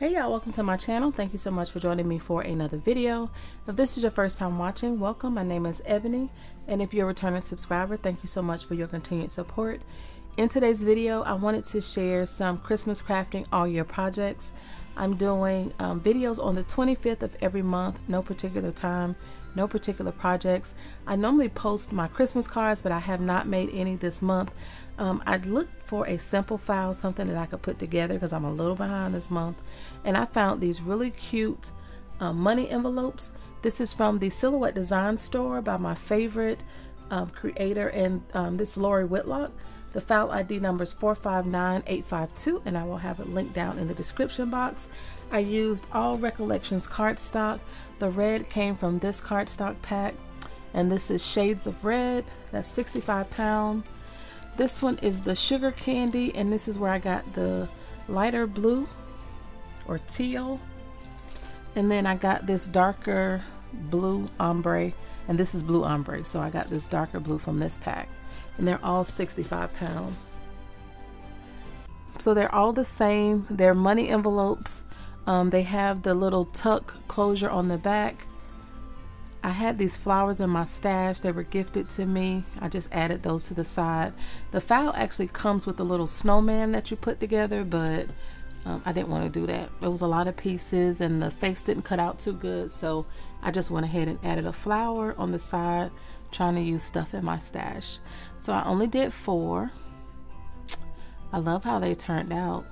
Hey y'all, welcome to my channel. Thank you so much for joining me for another video. If this is your first time watching, welcome. My name is Eboney, and if you're a returning subscriber, thank you so much for your continued support. In today's video, I wanted to share some Christmas crafting all year projects. I'm doing um, videos on the 25th of every month, no particular time, no particular projects. I normally post my Christmas cards, but I have not made any this month. Um, I looked for a simple file, something that I could put together because I'm a little behind this month. And I found these really cute um, money envelopes. This is from the Silhouette Design Store by my favorite um, creator, and um, this is Lori Whitlock. The file ID number is 459852 and I will have it linked down in the description box. I used all Recollections cardstock. The red came from this cardstock pack and this is Shades of Red. That's 65 pound. This one is the Sugar Candy and this is where I got the lighter blue or teal. And then I got this darker blue ombre and this is blue ombre so I got this darker blue from this pack and they're all 65 pound. So they're all the same. They're money envelopes. Um, they have the little tuck closure on the back. I had these flowers in my stash. They were gifted to me. I just added those to the side. The file actually comes with a little snowman that you put together, but um, I didn't want to do that. It was a lot of pieces and the face didn't cut out too good. So I just went ahead and added a flower on the side trying to use stuff in my stash. So I only did four. I love how they turned out.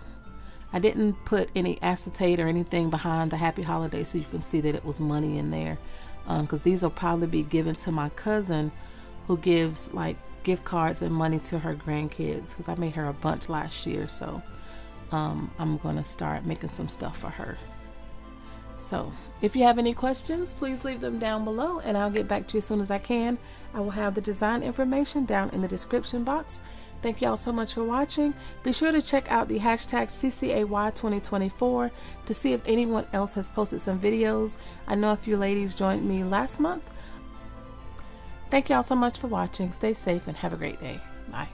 I didn't put any acetate or anything behind the happy holiday so you can see that it was money in there because um, these will probably be given to my cousin who gives like gift cards and money to her grandkids because I made her a bunch last year so um, I'm gonna start making some stuff for her. So if you have any questions, please leave them down below and I'll get back to you as soon as I can. I will have the design information down in the description box. Thank y'all so much for watching. Be sure to check out the hashtag CCAY2024 to see if anyone else has posted some videos. I know a few ladies joined me last month. Thank y'all so much for watching. Stay safe and have a great day. Bye.